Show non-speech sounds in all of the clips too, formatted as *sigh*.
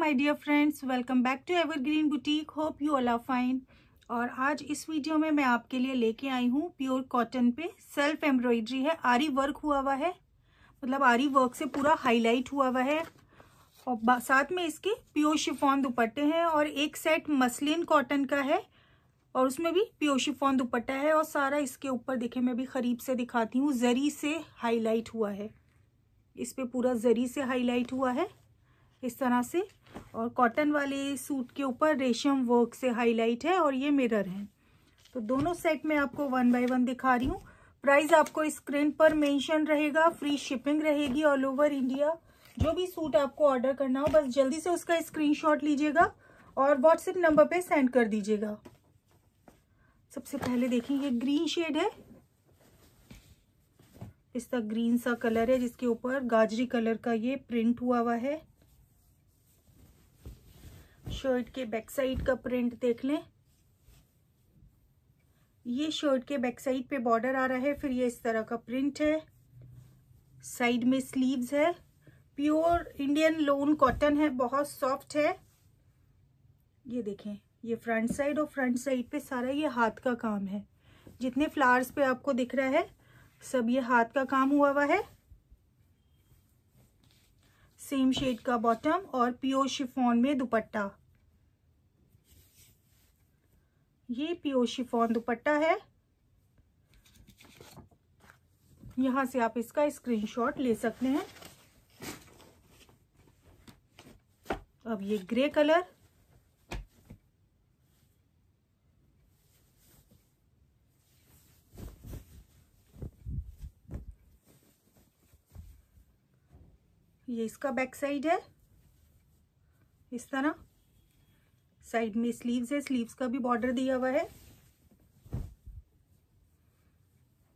My dear friends welcome back to evergreen boutique hope you all fine और आज इस video में मैं आपके लिए लेके आई हूँ प्योर कॉटन पे सेल्फ एम्ब्रॉयडरी है। आरी वर्क हुआ हुआ है। मतलब आरी वर्क से पूरा हाईलाइट हुआ हुआ है। और साथ में इसके प्योर शिफॉन दुपट्टे हैं और एक सेट मसलिन कॉटन का है। और उसमें भी प्योर शिफॉन दुपट्टा है और सारा इसके ऊपर देखे, मैं भी करीब से दिखाती हूँ। जरी से हाईलाइट हुआ है। इस पर पूरा जरी से हाईलाइट हुआ है। इस तरह से और कॉटन वाले सूट के ऊपर रेशम वर्क से हाईलाइट है और ये मिरर है। तो दोनों सेट में आपको वन बाय वन दिखा रही हूँ। प्राइस आपको स्क्रीन पर मेंशन रहेगा, फ्री शिपिंग रहेगी ऑल ओवर इंडिया। जो भी सूट आपको ऑर्डर करना हो, बस जल्दी से उसका स्क्रीनशॉट लीजिएगा और व्हाट्सएप नंबर पे सेंड कर दीजिएगा। सबसे पहले देखें, ये ग्रीन शेड है। इसका ग्रीन सा कलर है, जिसके ऊपर गाजरी कलर का ये प्रिंट हुआ हुआ है। शर्ट के बैक साइड का प्रिंट देख लें। ये शर्ट के बैक साइड पे बॉर्डर आ रहा है, फिर ये इस तरह का प्रिंट है। साइड में स्लीव्स है। प्योर इंडियन लोन कॉटन है, बहुत सॉफ्ट है। ये देखें, ये फ्रंट साइड और फ्रंट साइड पे सारा ये हाथ का काम है। जितने फ्लावर्स पे आपको दिख रहा है, सब ये हाथ का काम हुआ हुआ है। सेम शेड का बॉटम और प्योर शिफॉन में दुपट्टा। ये प्योर शिफॉन दुपट्टा है। यहाँ से आप इसका स्क्रीनशॉट ले सकते हैं। अब ये ग्रे कलर। ये इसका बैक साइड है। इस तरह। साइड में स्लीव्स है, स्लीव्स का भी बॉर्डर दिया हुआ है।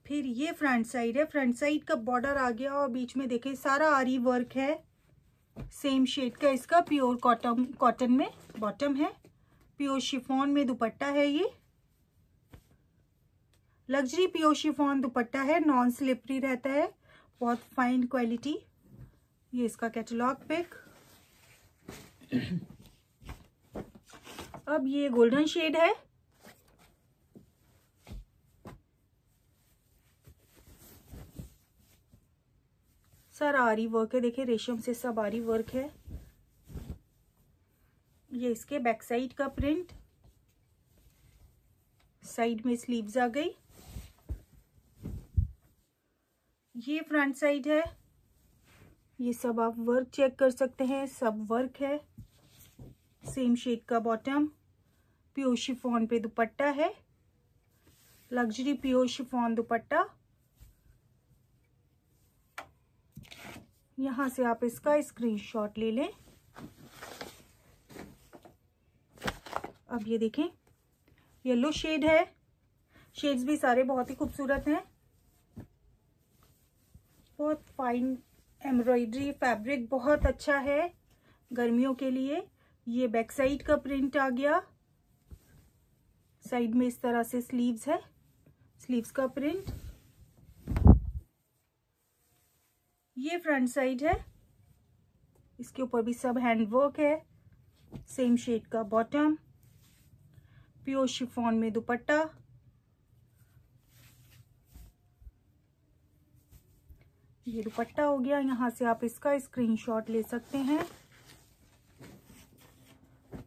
फिर ये फ्रंट साइड है। फ्रंट साइड का बॉर्डर आ गया और बीच में देखे, सारा आरी वर्क है। सेम शेड का इसका प्योर कॉटन कॉटन में बॉटम है। प्योर शिफॉन में दुपट्टा है ये। लग्जरी प्योर शिफॉन दुपट्टा है नॉन स्लिपरी रहता है। बहुत फाइन क्वालिटी ये इसका कैटलॉग पिक *clears throat* अब ये गोल्डन शेड है। सर आरी वर्क है। देखिए, रेशम से सब आरी वर्क है। ये इसके बैक साइड का प्रिंट साइड में स्लीव्स आ गई। ये फ्रंट साइड है। ये सब आप वर्क चेक कर सकते हैं। सब वर्क है। सेम शेड का बॉटम प्योर शिफॉन पे दुपट्टा है लग्जरी प्योर शिफॉन दुपट्टा यहाँ से आप इसका स्क्रीनशॉट ले लें अब ये देखें येलो शेड है शेड्स भी सारे बहुत ही खूबसूरत हैं बहुत फाइन एम्ब्रॉयडरी फैब्रिक बहुत अच्छा है गर्मियों के लिए ये बैक साइड का प्रिंट आ गया। साइड में इस तरह से स्लीव्स है। स्लीव्स का प्रिंट ये फ्रंट साइड है। इसके ऊपर भी सब हैंडवर्क है। सेम शेड का बॉटम प्योर शिफॉन में दुपट्टा। ये दुपट्टा हो गया। यहाँ से आप इसका स्क्रीनशॉट ले सकते हैं।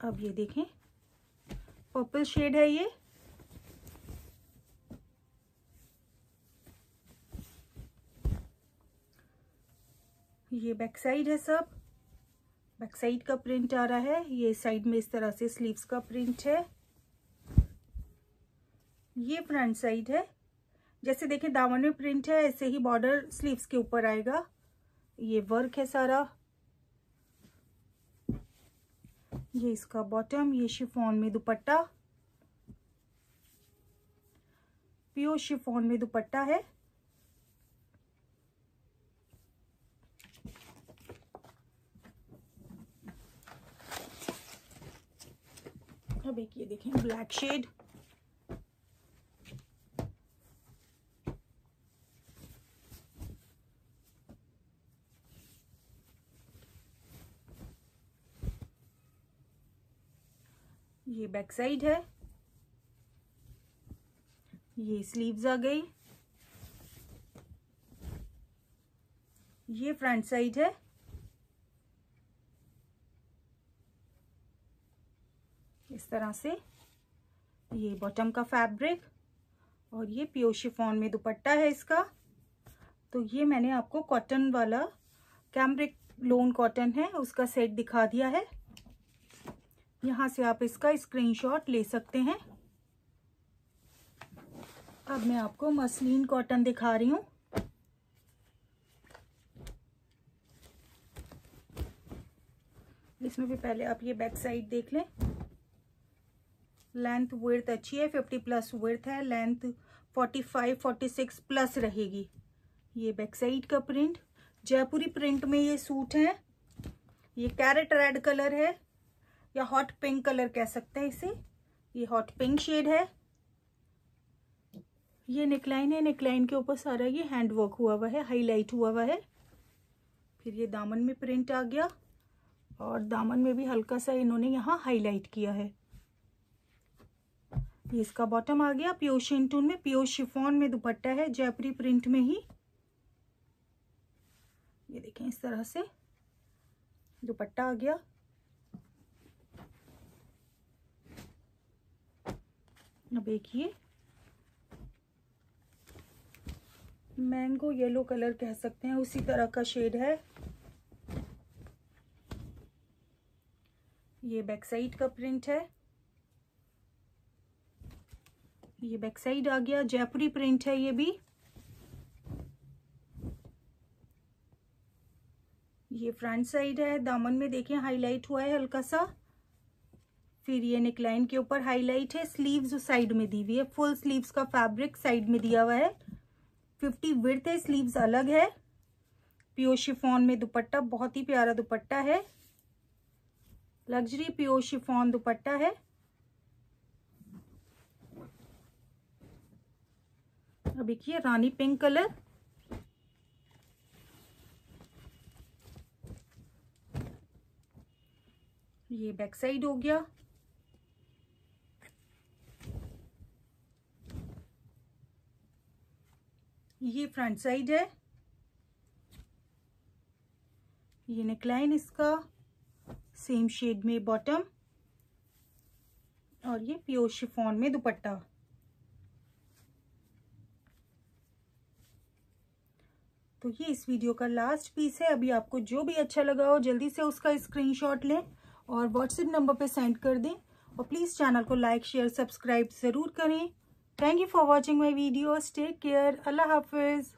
अब ये देखें। पर्पल शेड है ये। ये बैक साइड है सब। बैक साइड का प्रिंट आ रहा है। ये साइड में इस तरह से स्लीव्स का प्रिंट है। ये फ्रंट साइड है। जैसे देखें, दामन में प्रिंट है, ऐसे ही बॉर्डर स्लीव्स के ऊपर आएगा। ये वर्क है सारा। ये इसका बॉटम ये शिफॉन में दुपट्टा। प्योर शिफॉन में दुपट्टा है। अब एक ये देखें ब्लैक शेड ये बैक साइड है। ये स्लीव्स आ गई। ये फ्रंट साइड है। इस तरह से ये बॉटम का फैब्रिक और ये प्योर शिफॉन में दुपट्टा है इसका। तो ये मैंने आपको कॉटन वाला कैम्ब्रिक लोन कॉटन है, उसका सेट दिखा दिया है। यहाँ से आप इसका स्क्रीनशॉट ले सकते हैं। अब मैं आपको मसलिन कॉटन दिखा रही हूँ। इसमें भी पहले आप ये बैक साइड देख लें। लेंथ वर्थ अच्छी है फिफ्टी प्लस वर्थ है। Length forty five forty six plus रहेगी। ये बैक साइड का प्रिंट जयपुरी प्रिंट में ये सूट है। ये कैरेट रेड कलर है। या हॉट पिंक कलर कह सकते हैं इसे। ये हॉट पिंक शेड है। ये नेकलाइन है नेकलाइन के ऊपर सारा ये हैंड वर्क हुआ हुआ है हाईलाइट हुआ हुआ है। फिर ये दामन में प्रिंट आ गया और दामन में भी हल्का सा इन्होंने यहाँ हाईलाइट किया है। ये इसका बॉटम आ गया प्योर शेंटून में प्योर शिफॉन में दुपट्टा है जयपुरी प्रिंट में ही। ये देखें इस तरह से दुपट्टा आ गया। अब एक ये मैंगो येलो कलर कह सकते हैं, उसी तरह का शेड है। ये बैक साइड का प्रिंट है। ये बैक साइड आ गया जयपुरी प्रिंट है ये भी। ये फ्रंट साइड है, दामन में देखिए हाईलाइट हुआ है हल्का सा। फिर ये नेकलाइन के ऊपर हाईलाइट है, स्लीव्स साइड में दी हुई है। फुल स्लीव्स का फैब्रिक साइड में दिया हुआ है। फिफ्टी विर्थ है, स्लीव्स अलग है। प्योर शिफॉन में दुपट्टा, बहुत ही प्यारा दुपट्टा है। लग्जरी प्योर शिफॉन दुपट्टा है। अब देखिए, रानी पिंक कलर। ये बैक साइड हो गया। ये फ्रंट साइड है। ये नेकलाइन इसका। सेम शेड में बॉटम। और ये प्योर शिफॉन में दुपट्टा। तो ये इस वीडियो का लास्ट पीस है। अभी आपको जो भी अच्छा लगा हो, जल्दी से उसका स्क्रीनशॉट लें और व्हाट्सएप नंबर पे सेंड कर दें। और प्लीज़ चैनल को लाइक, शेयर, सब्सक्राइब ज़रूर करें। Thank you for watching my videos. Take care. Allah Hafiz.